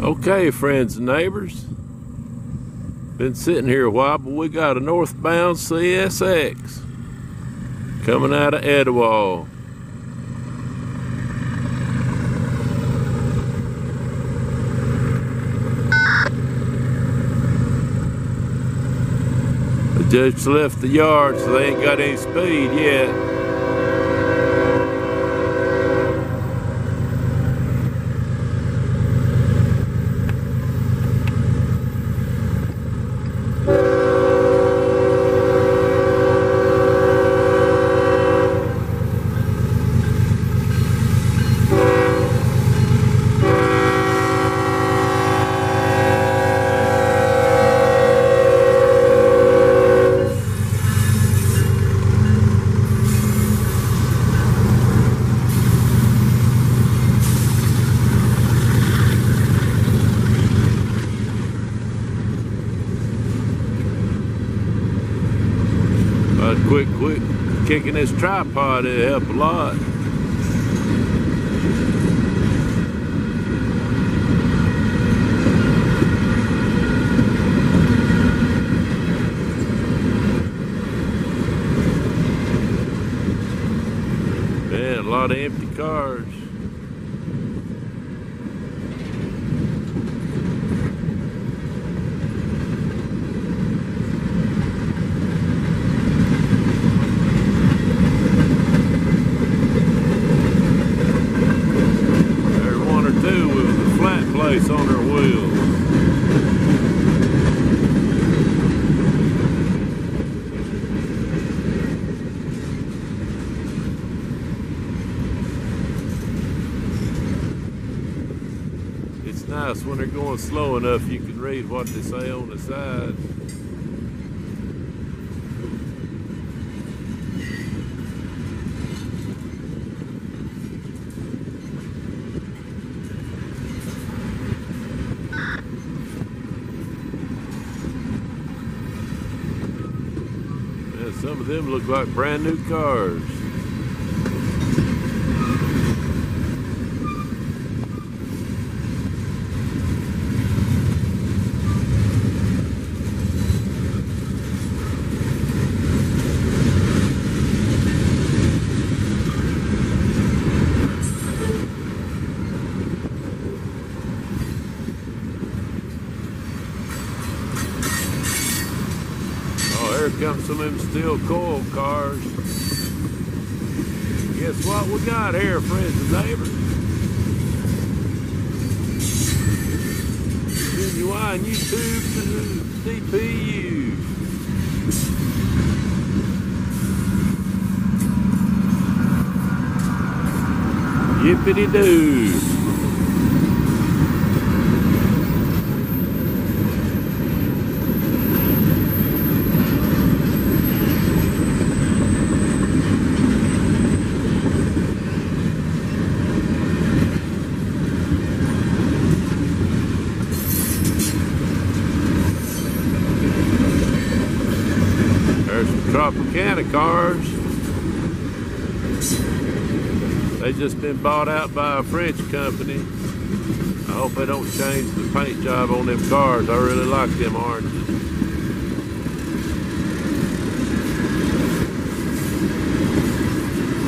Okay, friends and neighbors. Been sitting here a while, but we got a northbound CSX coming out of Etowah. They just left the yard, so they ain't got any speed yet. Quick, quick, kicking this tripod, it help a lot. Man, a lot of empty cars. It's nice when they're going slow enough you can read what they say on the side. Some of them look like brand new cars. Here comes some of them steel coil cars. Guess what we got here, friends and neighbors? Genuine YouTube DPU. Yippity doo. There's some Tropicana cars. They just been bought out by a French company. I hope they don't change the paint job on them cars. I really like them oranges.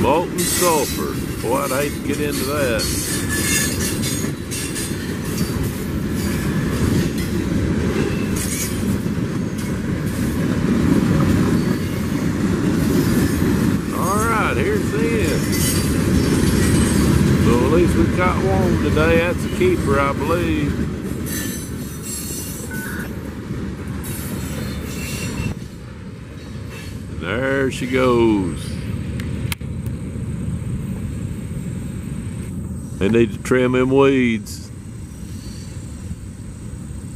Molten sulfur. Boy, I'd hate to get into that. All right, here's the end. So at least we got one today. That's a keeper, I believe. And there she goes. They need to trim them weeds.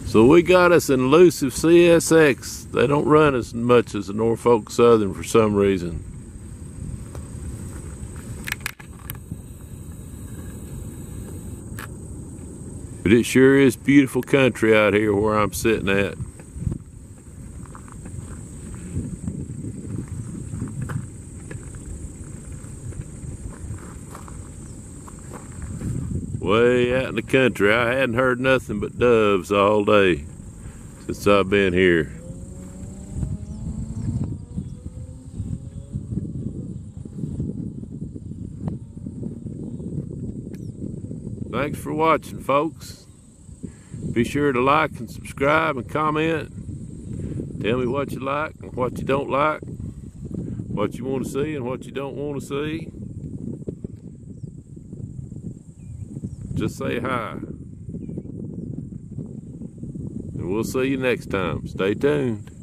So we got us an elusive CSX. They don't run as much as the Norfolk Southern for some reason. But it sure is beautiful country out here where I'm sitting at. Way out in the country. I hadn't heard nothing but doves all day since I've been here. Thanks for watching, folks. Be sure to like and subscribe and comment. Tell me what you like and what you don't like, what you want to see and what you don't want to see. Just say hi. And we'll see you next time. Stay tuned.